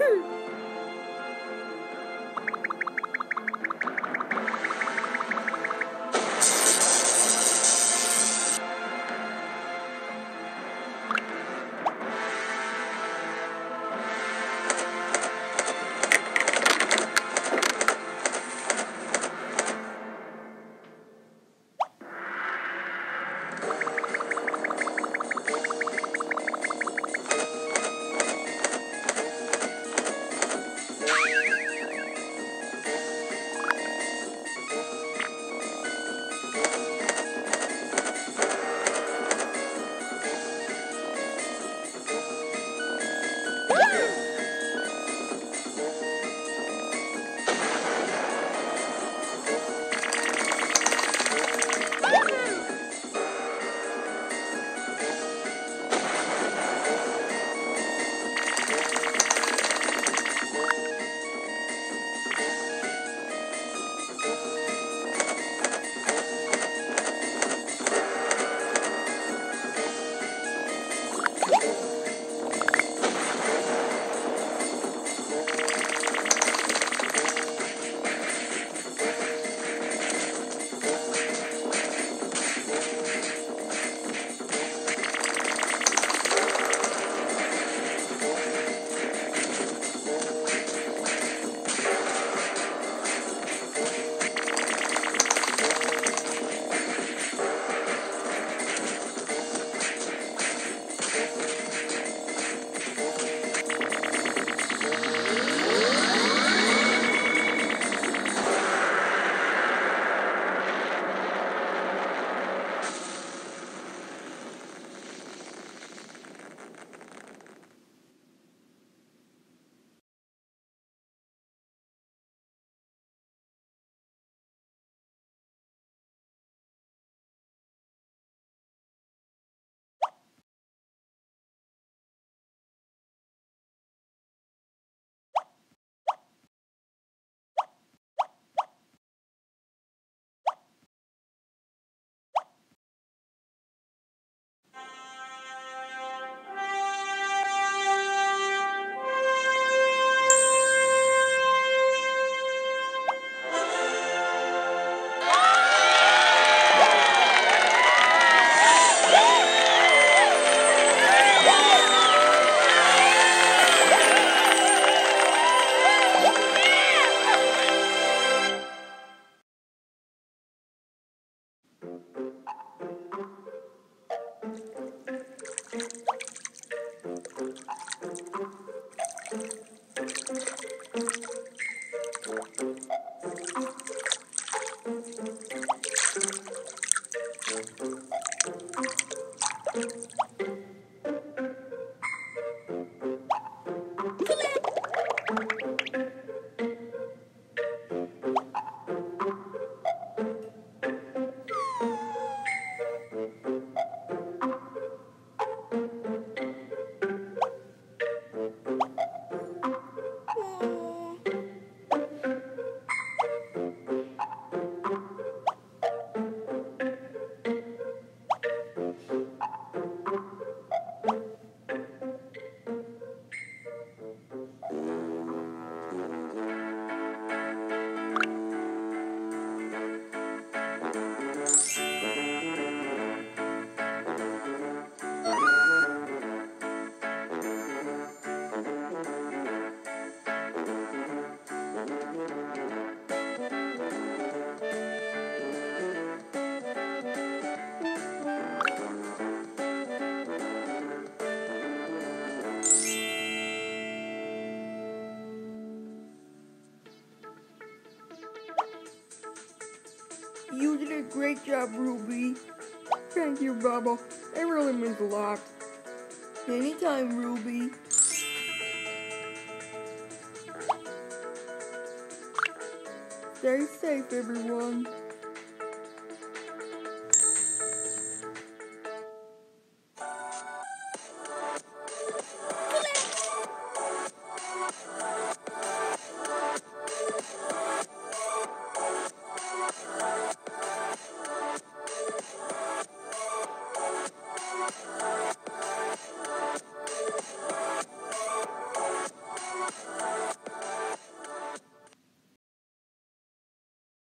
Hmm. job, Ruby. Thank you, Bubba. It really means a lot. Anytime, Ruby. Stay safe, everyone.